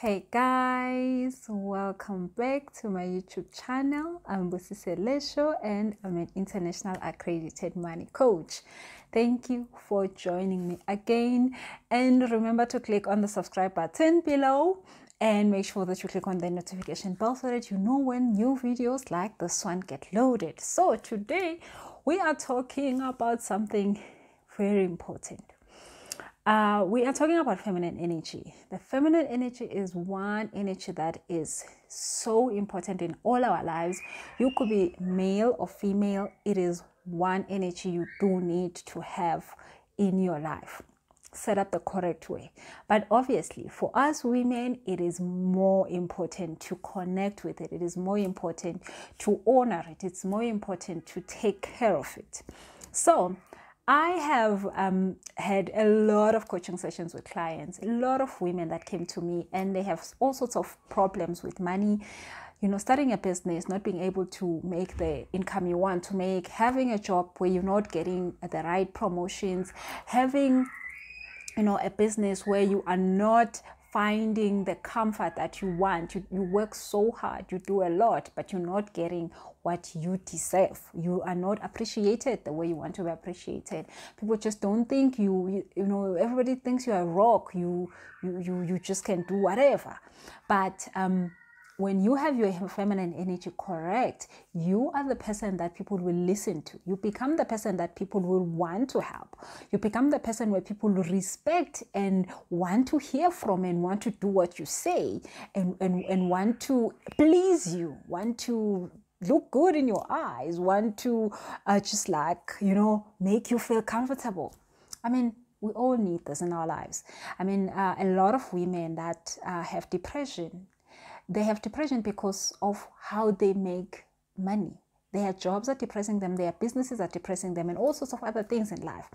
Hey guys, welcome back to my YouTube channel. I'm Busi Selesho and I'm an international accredited money coach. Thank you for joining me again. And remember to click on the subscribe button below and make sure that you click on the notification bell so that you know when new videos like this one get loaded. So today we are talking about something very important uh, we are talking about feminine energy. The feminine energy is one energy that is so important in all our lives. You could be male or female, it is one energy you do need to have in your life. Set up the correct way. But obviously, for us women, it is more important to connect with it, it is more important to honor it, it's more important to take care of it. So, I have um, had a lot of coaching sessions with clients, a lot of women that came to me, and they have all sorts of problems with money. You know, starting a business, not being able to make the income you want to make, having a job where you're not getting the right promotions, having, you know, a business where you are not finding the comfort that you want. You, you work so hard, you do a lot, but you're not getting what you deserve. You are not appreciated the way you want to be appreciated. People just don't think you, you, you know, everybody thinks you're a rock. You, you, you, you just can do whatever. But, um, when you have your feminine energy correct, you are the person that people will listen to. You become the person that people will want to help. You become the person where people respect and want to hear from and want to do what you say and, and, and want to please you, want to look good in your eyes, want to uh, just like, you know, make you feel comfortable. I mean, we all need this in our lives. I mean, uh, a lot of women that uh, have depression, they have depression because of how they make money. Their jobs are depressing them, their businesses are depressing them, and all sorts of other things in life.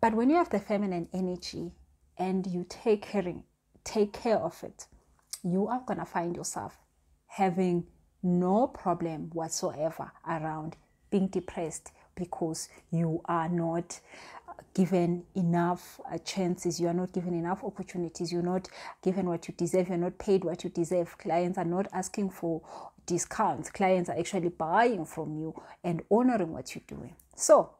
But when you have the feminine energy and you take care, take care of it, you are gonna find yourself having no problem whatsoever around being depressed because you are not given enough uh, chances, you are not given enough opportunities, you're not given what you deserve, you're not paid what you deserve. Clients are not asking for discounts, clients are actually buying from you and honoring what you're doing. So,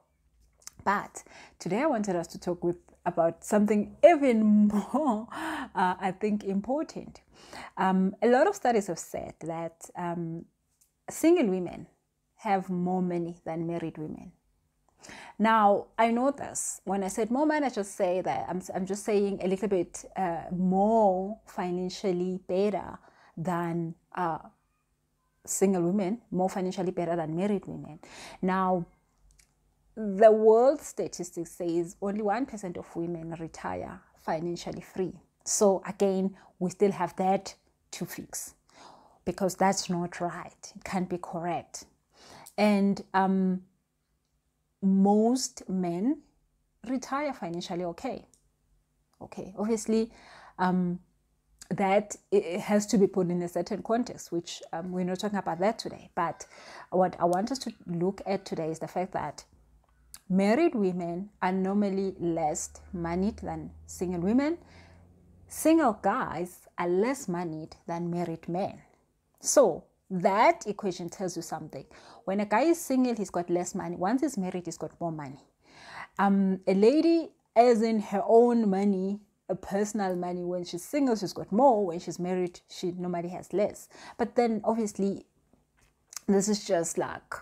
but today I wanted us to talk with about something even more, uh, I think, important. Um, a lot of studies have said that um, single women have more money than married women. Now, I know this. When I said more money, I just say that I'm, I'm just saying a little bit uh, more financially better than uh, single women, more financially better than married women. Now, the world statistics says only 1% of women retire financially free. So again, we still have that to fix because that's not right. It can't be correct. And um, most men retire financially okay. Okay, obviously, um, that has to be put in a certain context, which um, we're not talking about that today. But what I want us to look at today is the fact that married women are normally less moneyed than single women. Single guys are less moneyed than married men. So that equation tells you something. When a guy is single, he's got less money. Once he's married, he's got more money. Um, a lady, as in her own money, a personal money, when she's single, she's got more. When she's married, she normally has less. But then, obviously, this is just like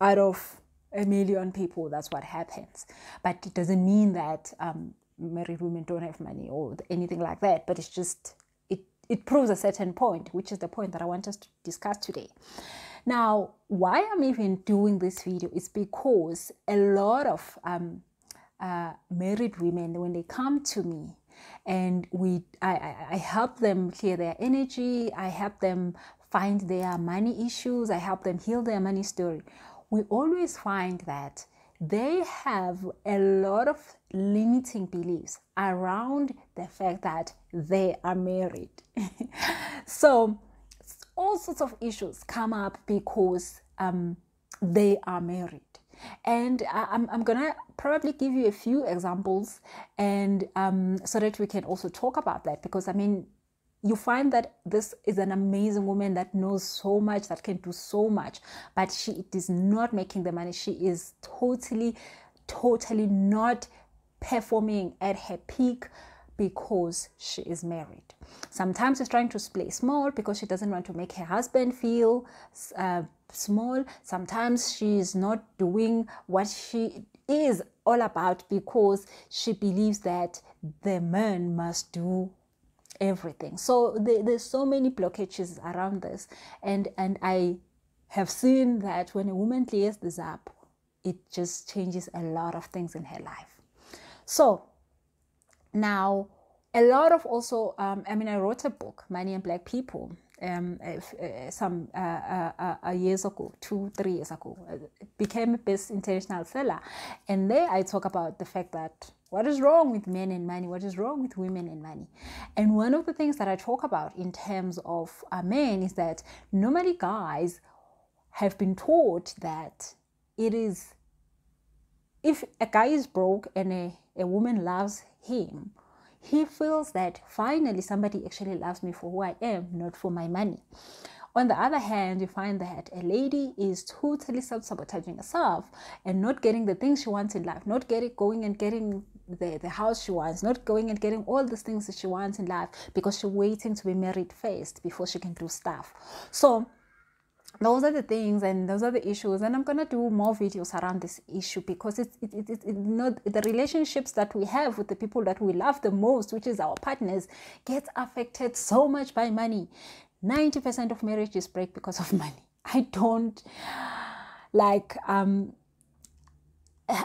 out of a million people, that's what happens. But it doesn't mean that um, married women don't have money or anything like that. But it's just it proves a certain point, which is the point that I want us to discuss today. Now, why I'm even doing this video is because a lot of um, uh, married women, when they come to me, and we, I, I help them clear their energy, I help them find their money issues, I help them heal their money story. We always find that they have a lot of limiting beliefs around the fact that they are married. so, all sorts of issues come up because um, they are married. And I'm, I'm gonna probably give you a few examples, and um, so that we can also talk about that because I mean, you find that this is an amazing woman that knows so much, that can do so much, but she is not making the money. She is totally, totally not performing at her peak because she is married. Sometimes she's trying to play small because she doesn't want to make her husband feel uh, small. Sometimes she's not doing what she is all about because she believes that the man must do everything. So the, there's so many blockages around this, and and I have seen that when a woman clears this up, it just changes a lot of things in her life. So now a lot of also, um, I mean, I wrote a book, Money and Black People, um, uh, some uh, uh, uh, years ago, two, three years ago. It became a best international seller. And there I talk about the fact that what is wrong with men and money? What is wrong with women and money? And one of the things that I talk about in terms of uh, men is that normally guys have been taught that it is, if a guy is broke and a, a woman loves him, he feels that finally somebody actually loves me for who I am, not for my money. On the other hand, you find that a lady is totally self sabotaging herself and not getting the things she wants in life, not getting going and getting the, the house she wants, not going and getting all the things that she wants in life because she's waiting to be married first before she can do stuff. So those are the things and those are the issues and i'm going to do more videos around this issue because it's it, it, it, you know the relationships that we have with the people that we love the most which is our partners gets affected so much by money. 90% of marriages break because of money. I don't like um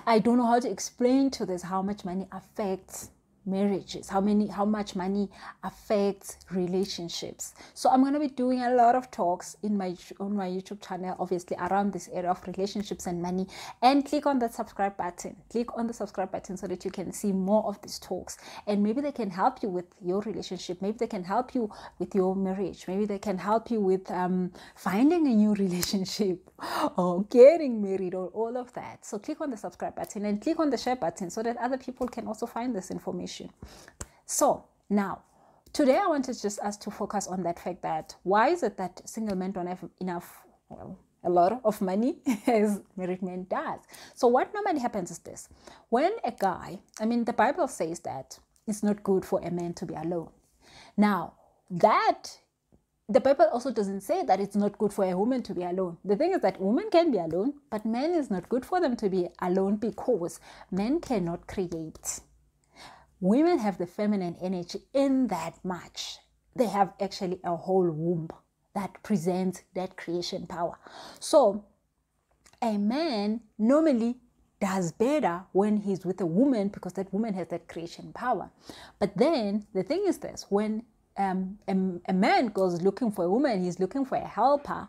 i don't know how to explain to this how much money affects marriages how many how much money affects relationships. So i'm going to be doing a lot of talks in my on my youtube channel obviously around this area of relationships and money. And click on that subscribe button. Click on the subscribe button so that you can see more of these talks. And maybe they can help you with your relationship. Maybe they can help you with your marriage. Maybe they can help you with um, finding a new relationship or getting married or all of that. So click on the subscribe button and click on the share button so that other people can also find this information so now, today I wanted just us to focus on that fact that why is it that single men don't have enough, well, a lot of money as married men does. So what normally happens is this. When a guy, I mean, the Bible says that it's not good for a man to be alone. Now, that the Bible also doesn't say that it's not good for a woman to be alone. The thing is that women can be alone, but men is not good for them to be alone because men cannot create women have the feminine energy in that much. They have actually a whole womb that presents that creation power. So, a man normally does better when he's with a woman because that woman has that creation power. But then the thing is this when um, a, a man goes looking for a woman, he's looking for a helper.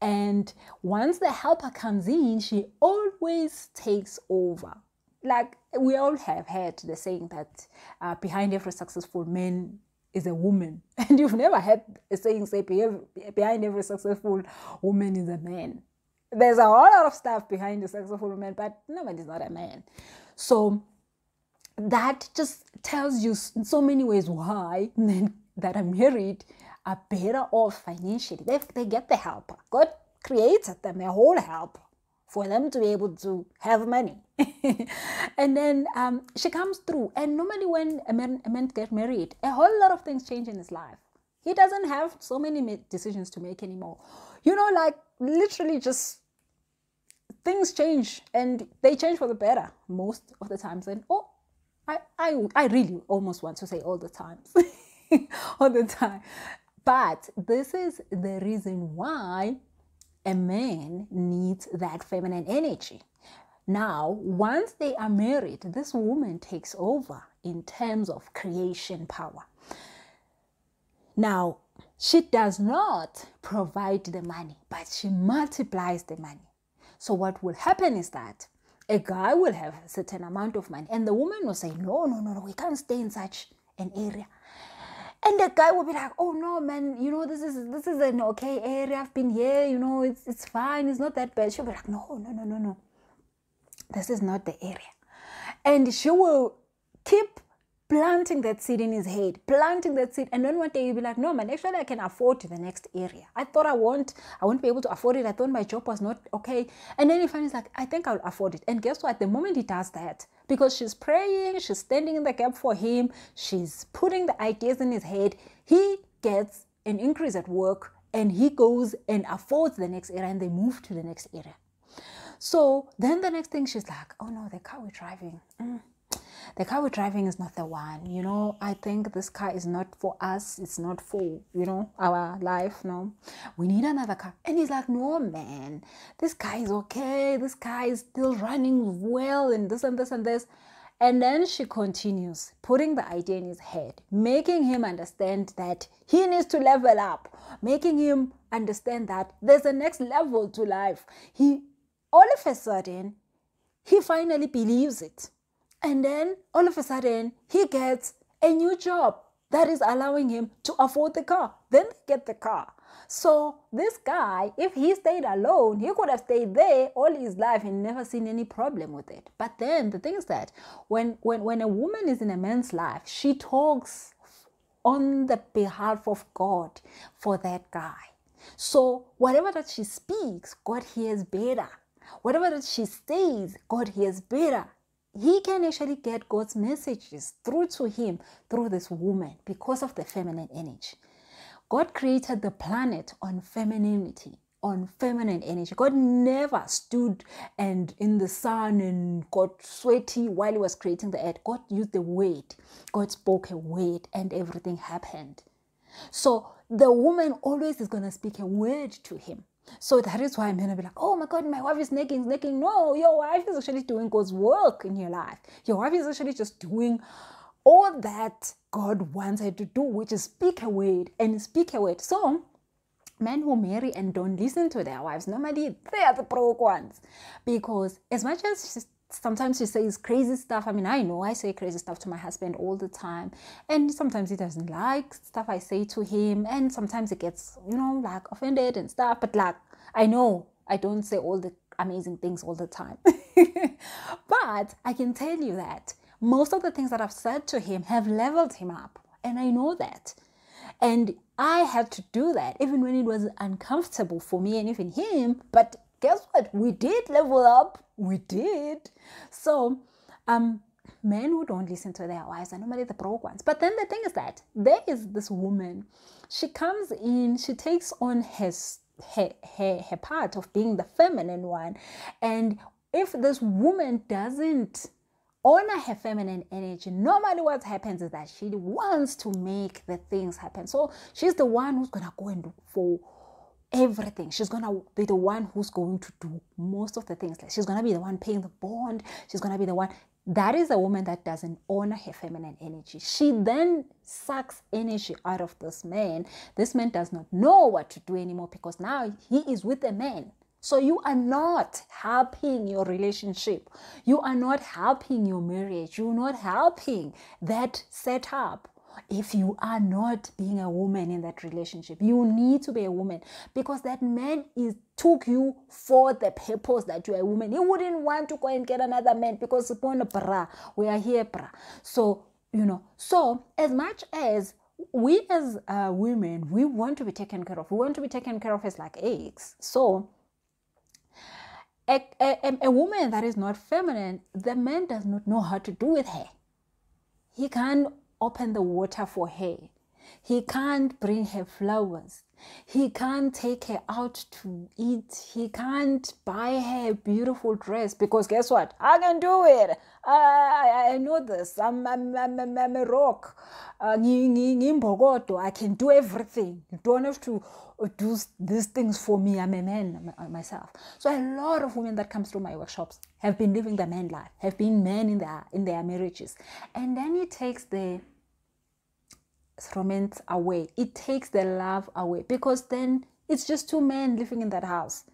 And once the helper comes in, she always takes over like we all have heard the saying that uh, behind every successful man is a woman, and you've never heard a saying say behind every successful woman is a man. There's a whole lot of stuff behind a successful woman, but nobody's not a man. So that just tells you in so many ways why men that are married are better off financially. They, they get the help. God created them a whole help for them to be able to have money. and then um, she comes through. And normally, when a man, a man gets married, a whole lot of things change in his life. He doesn't have so many decisions to make anymore. You know, like literally just things change and they change for the better most of the times. And oh, I, I, I really almost want to say all the times, all the time. But this is the reason why a man needs that feminine energy. Now, once they are married, this woman takes over in terms of creation power. Now, she does not provide the money, but she multiplies the money. So, what will happen is that a guy will have a certain amount of money, and the woman will say, No, no, no, no, we can't stay in such an area. And the guy will be like, "Oh no, man, you know this is this is an okay area. I've been here. You know it's it's fine. It's not that bad." She'll be like, "No, no, no, no, no. This is not the area," and she will keep planting that seed in his head, planting that seed, and then one day you'll be like, no man, actually I can afford to the next area. I thought I won't, I won't be able to afford it. I thought my job was not okay. And then he finds like, I think I'll afford it. And guess what? The moment he does that, because she's praying, she's standing in the gap for him, she's putting the ideas in his head, he gets an increase at work and he goes and affords the next area and they move to the next area. So then the next thing she's like, oh no, the car we're driving. Mm the car we're driving is not the one you know. I think this car is not for us it's not for you know our life no. We need another car. And he's like no man this car is okay. This car is still running well and this and this and this. And then she continues putting the idea in his head making him understand that he needs to level up making him understand that there's a next level to life. He all of a sudden he finally believes it and then all of a sudden, he gets a new job that is allowing him to afford the car. Then they get the car. So this guy, if he stayed alone, he could have stayed there all his life and never seen any problem with it. But then the thing is that when when when a woman is in a man's life, she talks on the behalf of God for that guy. So whatever that she speaks, God hears better. Whatever that she says, God hears better he can actually get God's messages through to him through this woman because of the feminine energy. God created the planet on femininity, on feminine energy. God never stood and in the sun and got sweaty while he was creating the earth. God used the word. God spoke a word and everything happened. So the woman always is going to speak a word to him. So that is why I'm gonna be like, oh my god, my wife is nagging, nagging. No, your wife is actually doing God's work in your life. Your wife is actually just doing all that God wants her to do, which is speak a word and speak a word. So men who marry and don't listen to their wives, normally they are the broke ones. Because as much as sometimes she says crazy stuff. I mean, I know I say crazy stuff to my husband all the time, and sometimes he doesn't like stuff I say to him, and sometimes he gets, you know, like offended and stuff. But like, I know I don't say all the amazing things all the time. but I can tell you that most of the things that I've said to him have leveled him up, and I know that. And I had to do that even when it was uncomfortable for me and even him. But guess what? We did level up. We did. So, um, men who don't listen to their wives are normally the broke ones. But then the thing is that there is this woman. She comes in. She takes on her her, her, her part of being the feminine one. And if this woman doesn't honor her feminine energy, normally what happens is that she wants to make the things happen. So she's the one who's gonna go and for everything. She's gonna be the one who's going to do most of the things. Like she's gonna be the one paying the bond. She's gonna be the one. That is a woman that doesn't honor her feminine energy. She then sucks energy out of this man. This man does not know what to do anymore because now he is with a man. So you are not helping your relationship. You are not helping your marriage. You're not helping that setup if you are not being a woman in that relationship you need to be a woman because that man is took you for the purpose that you're a woman. He wouldn't want to go and get another man because upon bra we are here bra. So you know so as much as we as uh, women we want to be taken care of. We want to be taken care of as like eggs. So a, a, a woman that is not feminine the man does not know how to do with her. He can't open the water for her. He can't bring her flowers. He can't take her out to eat. He can't buy her a beautiful dress because guess what? I can do it. I, I know this. I'm, I'm, I'm, I'm a rock. Uh, I can do everything. You don't have to uh, do these things for me. I'm a man myself. So a lot of women that come through my workshops have been living the man life, have been men in their in their marriages, and then he takes the romance away. It takes the love away because then it's just two men living in that house.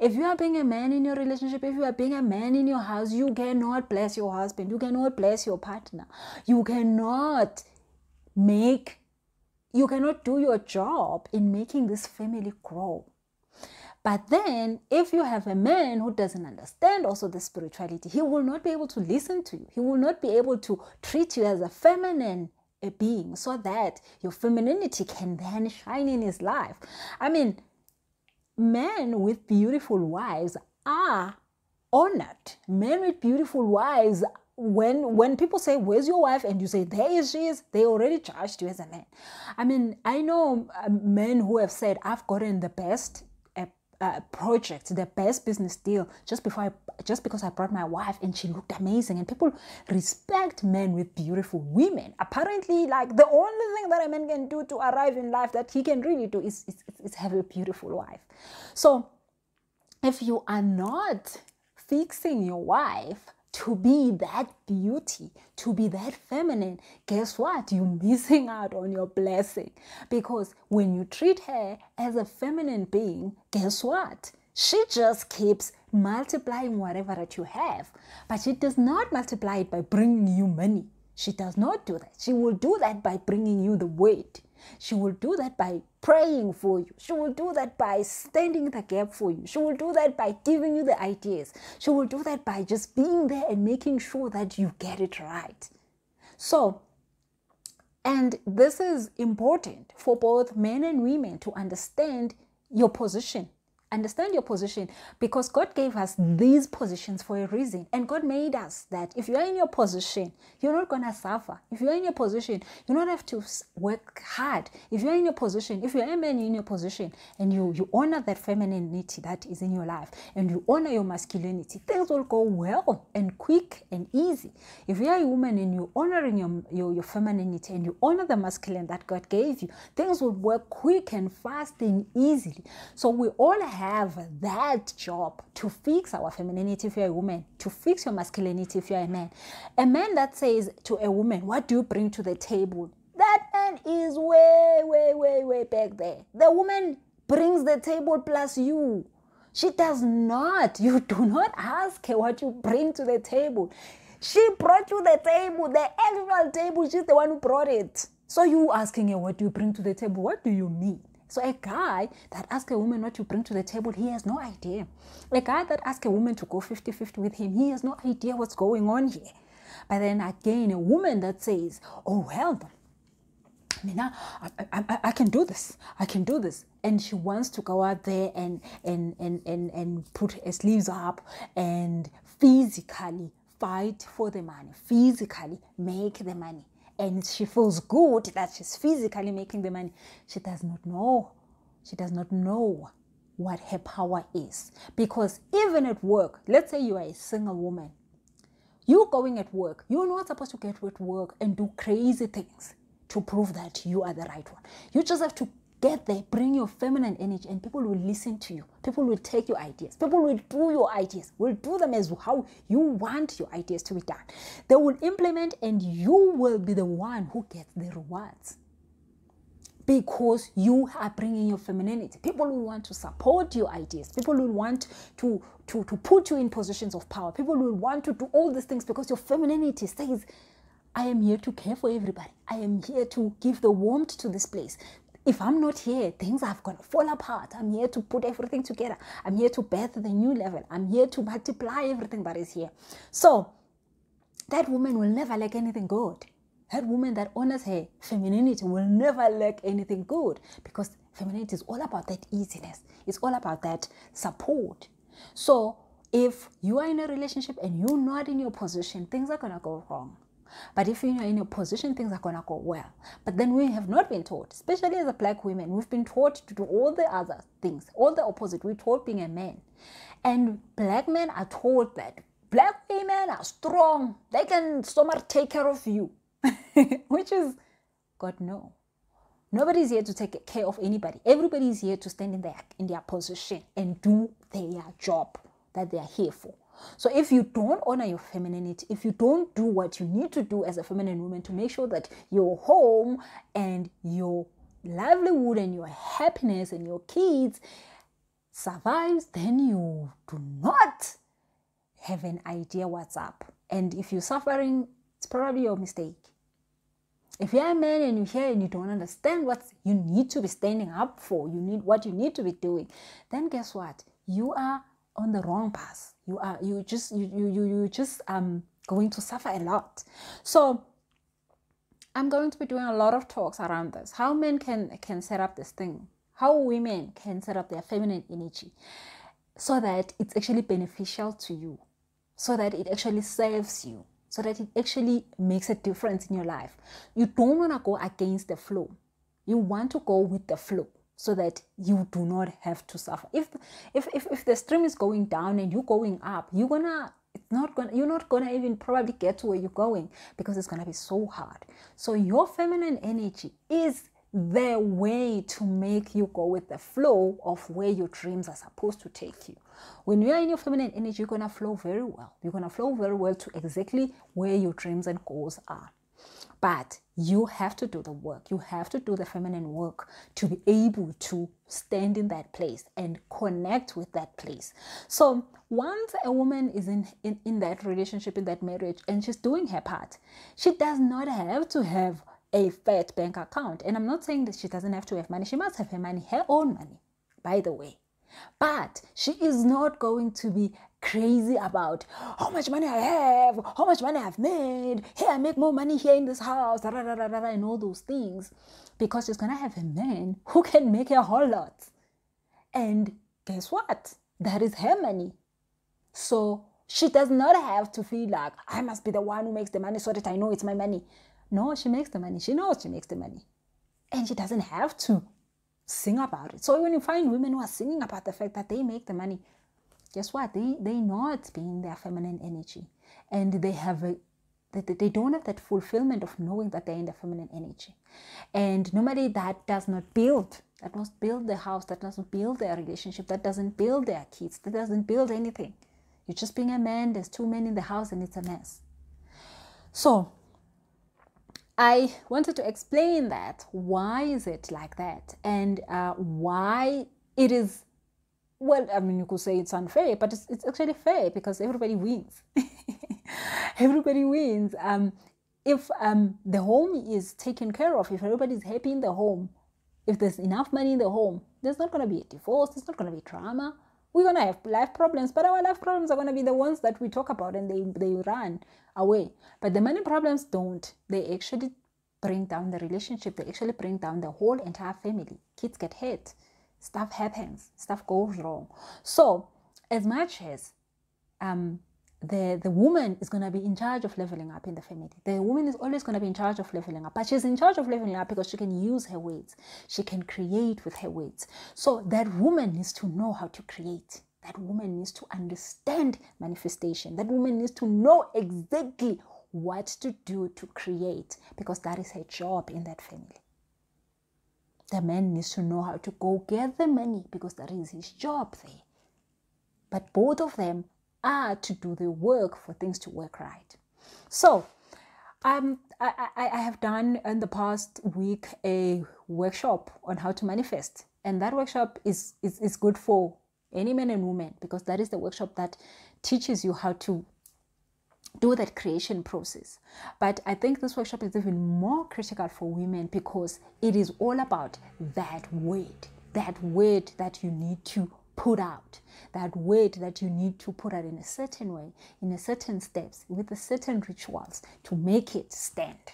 If you are being a man in your relationship, if you are being a man in your house, you cannot bless your husband. You cannot bless your partner. You cannot make, you cannot do your job in making this family grow. But then, if you have a man who doesn't understand also the spirituality, he will not be able to listen to you. He will not be able to treat you as a feminine a being so that your femininity can then shine in his life. I mean, men with beautiful wives are honored. Men with beautiful wives when when people say where's your wife and you say there she is they already judged you as a man i mean i know um, men who have said i've gotten the best uh, project the best business deal just before I, just because i brought my wife and she looked amazing. And people respect men with beautiful women. Apparently like the only thing that a man can do to arrive in life that he can really do is, is, is have a beautiful wife. So if you are not fixing your wife to be that beauty, to be that feminine, guess what? You're missing out on your blessing. Because when you treat her as a feminine being, guess what? She just keeps multiplying whatever that you have. But she does not multiply it by bringing you money. She does not do that. She will do that by bringing you the weight. She will do that by praying for you. She will do that by standing the gap for you. She will do that by giving you the ideas. She will do that by just being there and making sure that you get it right. So, and this is important for both men and women to understand your position understand your position because God gave us these positions for a reason. And God made us that if you are in your position, you're not going to suffer. If you're in your position, you don't have to work hard. If you're in your position, if you're a man in your position and you, you honor that femininity that is in your life and you honor your masculinity, things will go well and quick and easy. If you're a woman and you're honoring your, your, your femininity and you honor the masculine that God gave you, things will work quick and fast and easily. So we all have have that job to fix our femininity if you're a woman, to fix your masculinity if you're a man. A man that says to a woman, What do you bring to the table? That man is way, way, way, way back there. The woman brings the table plus you. She does not. You do not ask her what you bring to the table. She brought you the table, the actual table. She's the one who brought it. So you asking her, What do you bring to the table? What do you mean? So a guy that asks a woman what to bring to the table, he has no idea. A guy that asks a woman to go 50-50 with him, he has no idea what's going on here. But then again, a woman that says, oh, well, mean, I, I, I, can do this. I can do this. And she wants to go out there and, and, and, and, and put her sleeves up and physically fight for the money, physically make the money and she feels good that she's physically making the money, she does not know. She does not know what her power is. Because even at work, let's say you are a single woman, you going at work, you're not supposed to get at work and do crazy things to prove that you are the right one. You just have to Get there, bring your feminine energy, and people will listen to you. People will take your ideas. People will do your ideas, will do them as how you want your ideas to be done. They will implement, and you will be the one who gets the rewards because you are bringing your femininity. People will want to support your ideas. People will want to, to, to put you in positions of power. People will want to do all these things because your femininity says, I am here to care for everybody. I am here to give the warmth to this place if I'm not here, things are going to fall apart. I'm here to put everything together. I'm here to birth the new level. I'm here to multiply everything that is here. So that woman will never lack anything good. That woman that honors her femininity will never lack anything good because femininity is all about that easiness. It's all about that support. So if you are in a relationship and you're not in your position, things are going to go wrong. But if you're in a position, things are going to go well. But then we have not been taught, especially as a black women, we've been taught to do all the other things, all the opposite. We're taught being a man. And black men are taught that black women are strong. They can somewhat take care of you. Which is, God, no. Nobody's here to take care of anybody. Everybody's here to stand in their in their position and do their job that they are here for. So if you don't honor your femininity, if you don't do what you need to do as a feminine woman to make sure that your home and your livelihood and your happiness and your kids survives, then you do not have an idea what's up. And if you're suffering, it's probably your mistake. if you're a man and you're here and you don't understand what you need to be standing up for, you need what you need to be doing, then guess what? You are on the wrong path. You are you just you you you, just um going to suffer a lot. So I'm going to be doing a lot of talks around this. How men can can set up this thing. How women can set up their feminine energy so that it's actually beneficial to you. So that it actually serves you so that it actually makes a difference in your life. You don't want to go against the flow. You want to go with the flow so that you do not have to suffer. If if if, if the stream is going down and you're going up, you're gonna it's not gonna you're not gonna even probably get to where you're going because it's gonna be so hard. So your feminine energy is the way to make you go with the flow of where your dreams are supposed to take you. When you are in your feminine energy, you're going to flow very well. You're going to flow very well to exactly where your dreams and goals are. But you have to do the work. You have to do the feminine work to be able to stand in that place and connect with that place. So once a woman is in, in, in that relationship, in that marriage, and she's doing her part, she does not have to have a fat bank account. And I'm not saying that she doesn't have to have money. She must have her money, her own money, by the way. But she is not going to be crazy about how much money I have, how much money I've made. Hey, I make more money here in this house, da, da, da, da, da, and all those things. Because she's going to have a man who can make a whole lot. And guess what? That is her money. So she does not have to feel like I must be the one who makes the money so that I know it's my money. No, she makes the money. She knows she makes the money. And she doesn't have to sing about it. So when you find women who are singing about the fact that they make the money, guess what? They they not being their feminine energy. And they have a they, don't have that fulfillment of knowing that they're in the feminine energy. And normally that does not build, that doesn't build the house, that doesn't build their relationship, that doesn't build their kids, that doesn't build anything. You're just being a man, there's two men in the house and it's a mess. So I wanted to explain that. Why is it like that? And uh, why it is, well, I mean, you could say it's unfair, but it's, it's actually fair because everybody wins. everybody wins. Um, if um, the home is taken care of, if everybody's happy in the home, if there's enough money in the home, there's not going to be a divorce, there's not going to be trauma. We're going to have life problems, but our life problems are going to be the ones that we talk about and they, they run away. But the money problems don't. They actually bring down the relationship. They actually bring down the whole entire family. Kids get hit. Stuff happens. Stuff goes wrong. So as much as um, the, the woman is going to be in charge of leveling up in the family. The woman is always going to be in charge of leveling up, but she's in charge of leveling up because she can use her weights. She can create with her weights. So that woman needs to know how to create. That woman needs to understand manifestation. That woman needs to know exactly what to do to create because that is her job in that family. The man needs to know how to go get the money because that is his job there. But both of them are to do the work for things to work right. So, um, I, I, I have done in the past week a workshop on how to manifest, and that workshop is, is, is good for any man and woman because that is the workshop that teaches you how to do that creation process. But I think this workshop is even more critical for women because it is all about that word, that word that you need to put out, that word that you need to put out in a certain way, in a certain steps, with a certain rituals to make it stand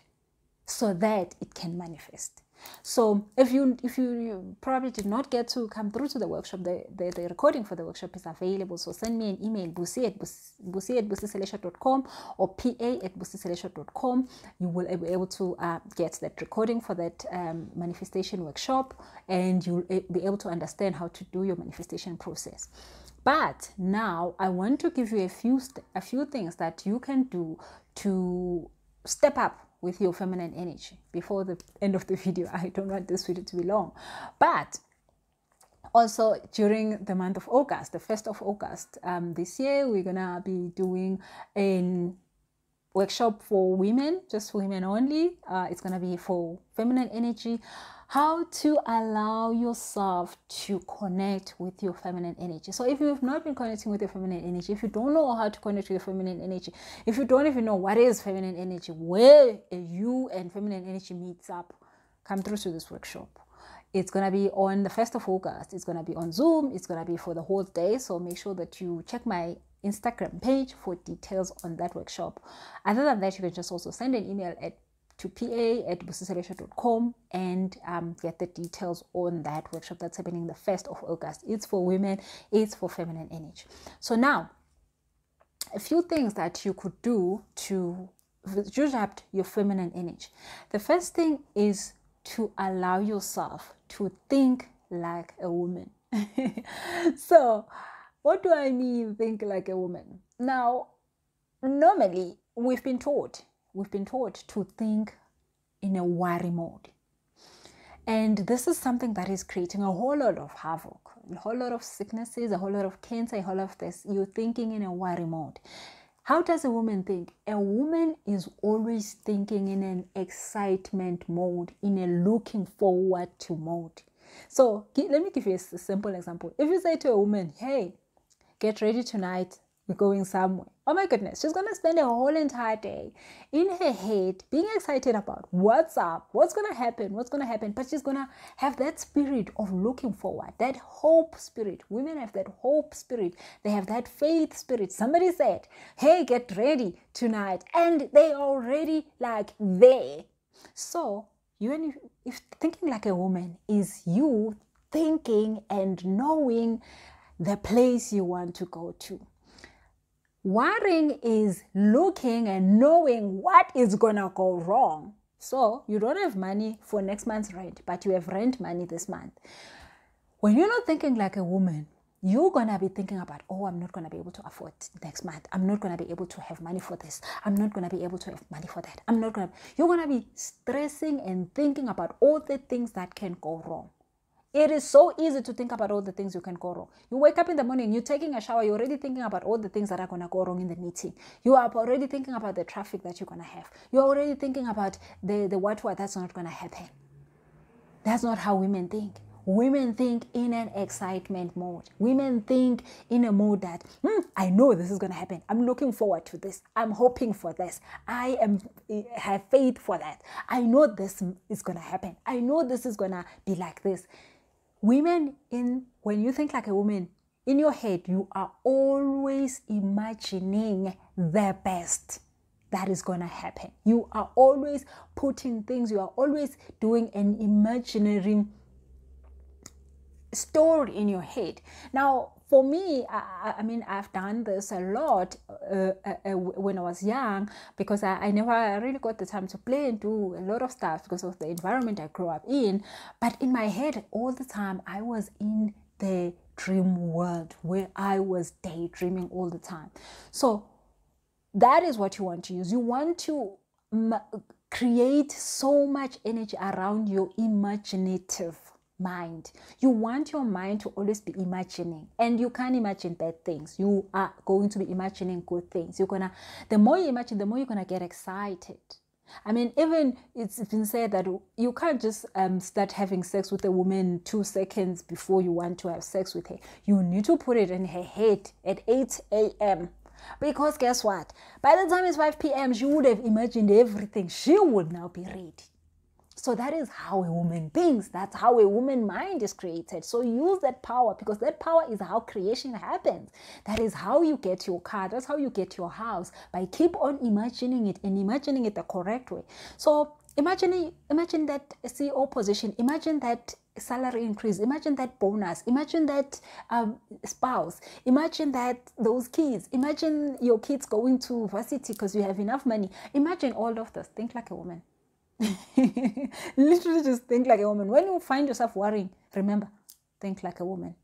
so that it can manifest. So if you if you, you, probably did not get to come through to the workshop, the, the, the recording for the workshop is available. So send me an email, busi at busi at busiselesho.com or pa at busiselesho.com. You will be able to uh, get that recording for that um, manifestation workshop and you'll be able to understand how to do your manifestation process. But now I want to give you a few a few things that you can do to step up with your feminine energy before the end of the video. I don't want this video to be long. But also during the month of August, the 1st of August, um, this year, we're gonna be doing an workshop for women, just for women only. Uh, it's going to be for feminine energy. How to allow yourself to connect with your feminine energy. So, if you have not been connecting with your feminine energy, if you don't know how to connect with your feminine energy, if you don't even know what is feminine energy, where you and feminine energy meets up, come through to this workshop. It's going to be on the 1st of August. It's going to be on Zoom. It's going to be for the whole day. So make sure that you check my Instagram page for details on that workshop. Other than that, you can just also send an email at to pa at busiselesho.com and um, get the details on that workshop that's happening the 1st of August. It's for women, it's for feminine energy. So now, a few things that you could do to up your feminine energy. The first thing is to allow yourself to think like a woman. so, what do I mean, think like a woman? Now, normally we've been taught, we've been taught to think in a worry mode. And this is something that is creating a whole lot of havoc, a whole lot of sicknesses, a whole lot of cancer, a whole lot of this. You're thinking in a worry mode. How does a woman think? A woman is always thinking in an excitement mode, in a looking forward to mode. So let me give you a simple example. If you say to a woman, hey, get ready tonight, we're going somewhere. Oh my goodness, she's gonna spend a whole entire day in her head being excited about what's up, what's gonna happen, what's gonna happen. But she's gonna have that spirit of looking forward, that hope spirit. Women have that hope spirit, they have that faith spirit. Somebody said, Hey, get ready tonight, and they already like there. So, you and if, if thinking like a woman is you thinking and knowing the place you want to go to Worrying is looking and knowing what is going to go wrong. So you don't have money for next month's rent, but you have rent money this month. When you're not thinking like a woman, you're going to be thinking about, oh, I'm not going to be able to afford next month. I'm not going to be able to have money for this. I'm not going to be able to have money for that. I'm not going to. You're going to be stressing and thinking about all the things that can go wrong. It is so easy to think about all the things you can go wrong. You wake up in the morning, you're taking a shower, you're already thinking about all the things that are going to go wrong in the meeting. You are already thinking about the traffic that you're going to have. You're already thinking about the, the what what that's not going to happen. That's not how women think. Women think in an excitement mode. Women think in a mode that, hmm, I know this is going to happen. I'm looking forward to this. I'm hoping for this. I am have faith for that. I know this is going to happen. I know this is going to be like this women in when you think like a woman in your head you are always imagining the best that is going to happen. You are always putting things you are always doing an imaginary story in your head. Now for me, I, I, mean, I've done this a lot uh, uh, uh, when I was young because I, I never really got the time to play and do a lot of stuff because of the environment I grew up in. But in my head, all the time, I was in the dream world where I was daydreaming all the time. So that is what you want to use. You want to create so much energy around your imaginative mind. You want your mind to always be imagining, and you can't imagine bad things. You are going to be imagining good things. You're gonna, the more you imagine, the more you're gonna get excited. I mean, even it's been said that you can't just um, start having sex with a woman two seconds before you want to have sex with her. You need to put it in her head at 8 a.m. Because guess what? By the time it's 5 p.m., she would have imagined everything. She would now be ready. So that is how a woman thinks. That's how a woman mind is created. So use that power because that power is how creation happens. That is how you get your car. That's how you get your house by keep on imagining it and imagining it the correct way. So imagine imagine that CEO position. Imagine that salary increase. Imagine that bonus. Imagine that um, spouse. Imagine that those kids. Imagine your kids going to varsity because you have enough money. Imagine all of this. Think like a woman. Literally just think like a woman. When you find yourself worrying, remember, think like a woman.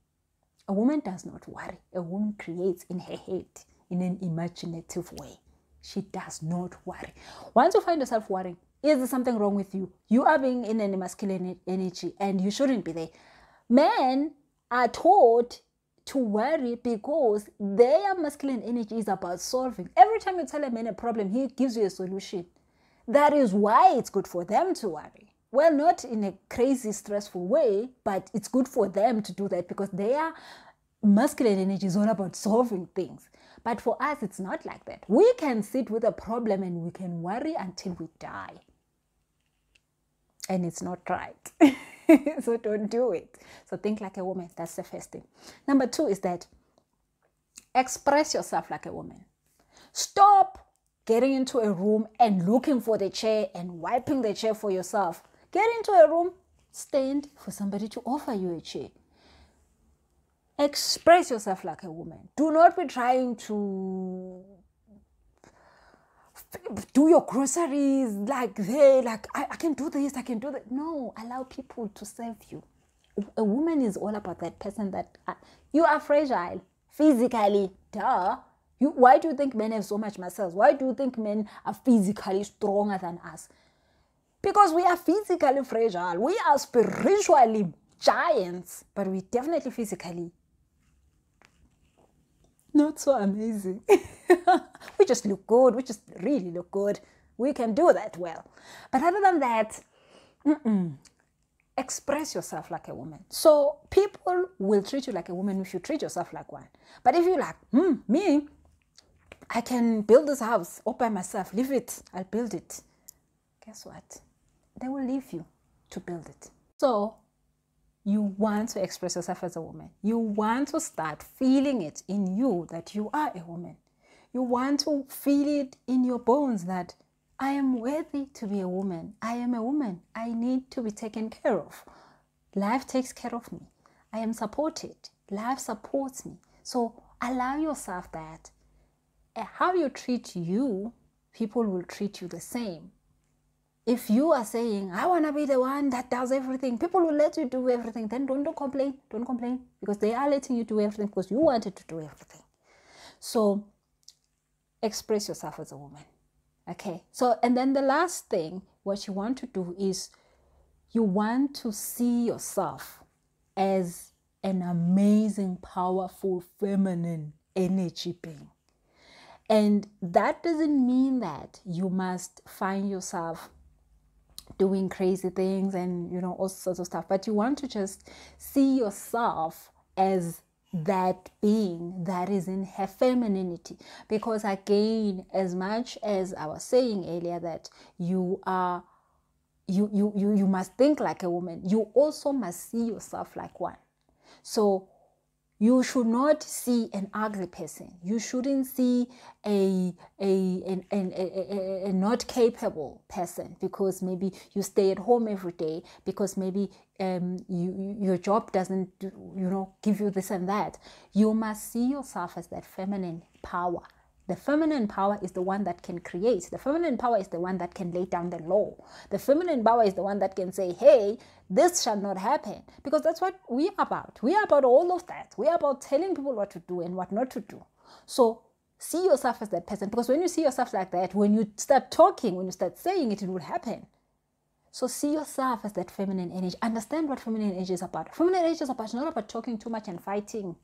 A woman does not worry. A woman creates in her head in an imaginative way. She does not worry. Once you find yourself worrying, is there something wrong with you? You are being in an masculine energy and you shouldn't be there. Men are taught to worry because their masculine energy is about solving. Every time you tell a man a problem, he gives you a solution. That is why it's good for them to worry. Well, not in a crazy, stressful way, but it's good for them to do that because their masculine energy is all about solving things. But for us, it's not like that. We can sit with a problem and we can worry until we die. And it's not right. so don't do it. So think like a woman. That's the first thing. Number two is that express yourself like a woman. Stop getting into a room and looking for the chair and wiping the chair for yourself. Get into a room, stand for somebody to offer you a chair. Express yourself like a woman. Do not be trying to do your groceries like they like I, I can do this i can do that no allow people to serve you a woman is all about that person that uh, you are fragile physically duh you, why do you think men have so much muscles why do you think men are physically stronger than us because we are physically fragile we are spiritually giants but we definitely physically not so amazing. we just look good. We just really look good. We can do that well. But other than that, express yourself like a woman. So people will treat you like a woman if you treat yourself like one. But if you like, hmm, me, I can build this house all by myself. Leave it. I'll build it. Guess what? They will leave you to build it. So you want to express yourself as a woman. You want to start feeling it in you that you are a woman. You want to feel it in your bones that I am worthy to be a woman. I am a woman. I need to be taken care of. Life takes care of me. I am supported. Life supports me. So allow yourself that. How you treat you, people will treat you the same. If you are saying i want to be the one that does everything people will let you do everything. Then don't, don't complain don't complain because they are letting you do everything because you wanted to do everything. So express yourself as a woman okay? So and then the last thing what you want to do is you want to see yourself as an amazing powerful feminine energy being and that doesn't mean that you must find yourself doing crazy things and you know all sorts of stuff but you want to just see yourself as that being that is in her femininity. Because again as much as i was saying earlier that you are you you you, you must think like a woman you also must see yourself like one. So you should not see an ugly person. You shouldn't see a, a, an, an, a, a, not capable person because maybe you stay at home every day, because maybe um, you, your job doesn't, you know, give you this and that. You must see yourself as that feminine power the feminine power is the one that can create. The feminine power is the one that can lay down the law. The feminine power is the one that can say, hey, this shall not happen. Because that's what we are about. We are about all of that. We are about telling people what to do and what not to do. So see yourself as that person. Because when you see yourself like that, when you start talking, when you start saying it, it will happen. So see yourself as that feminine energy. Understand what feminine energy is about. Feminine energy is about not about talking too much and fighting.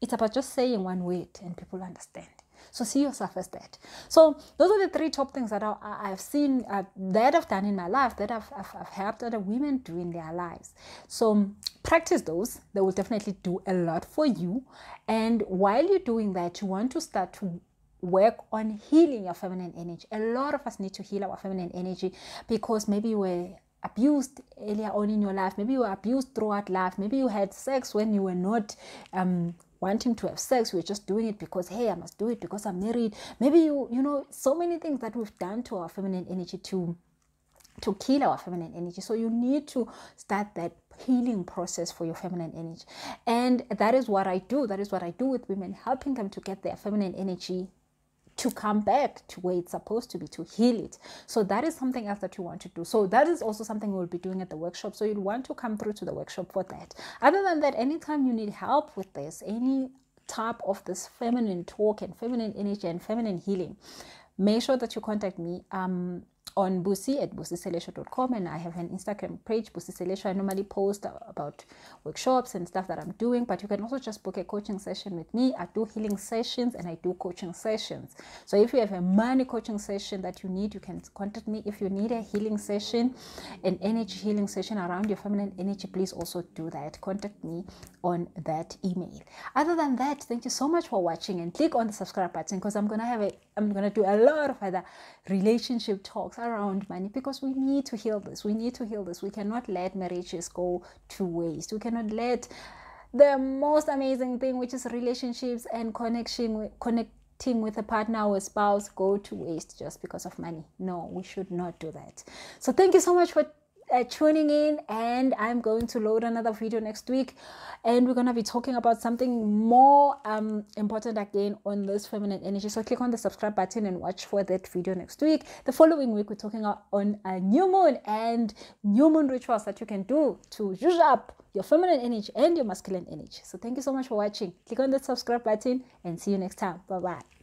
It's about just saying one word and people understand. So see yourself as that. So those are the three top things that I, have seen uh, that I've done in my life that I've, I've, I've helped other women do in their lives. So practice those. They will definitely do a lot for you. And while you're doing that, you want to start to work on healing your feminine energy. A lot of us need to heal our feminine energy because maybe you were abused earlier on in your life. Maybe you were abused throughout life. Maybe you had sex when you were not um, wanting to have sex. We're just doing it because, hey, I must do it because I'm married. Maybe you, you know, so many things that we've done to our feminine energy to to kill our feminine energy. So you need to start that healing process for your feminine energy. And that is what I do. That is what I do with women, helping them to get their feminine energy to come back to where it's supposed to be to heal it. So that is something else that you want to do. So that is also something we'll be doing at the workshop. So you'll want to come through to the workshop for that. Other than that anytime you need help with this any type of this feminine talk and feminine energy and feminine healing make sure that you contact me. Um on Busi at busiselesho.com and I have an Instagram page, Busi. I normally post about workshops and stuff that I'm doing, but you can also just book a coaching session with me. I do healing sessions and I do coaching sessions. So if you have a money coaching session that you need, you can contact me. If you need a healing session, an energy healing session around your feminine energy, please also do that. Contact me on that email. Other than that, thank you so much for watching and click on the subscribe button because I'm gonna have a I'm gonna do a lot of other relationship talks around money because we need to heal this. We need to heal this. We cannot let marriages go to waste. We cannot let the most amazing thing, which is relationships and connection, connecting with a partner or a spouse, go to waste just because of money. No, we should not do that. So thank you so much for uh, tuning in and i'm going to load another video next week. And we're going to be talking about something more um, important again on this feminine energy. So click on the subscribe button and watch for that video next week. The following week we're talking about on a new moon and new moon rituals that you can do to use up your feminine energy and your masculine energy. So thank you so much for watching. Click on the subscribe button and see you next time. Bye bye